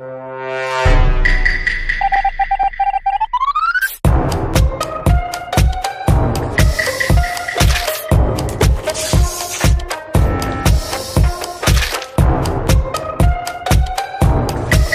Bye.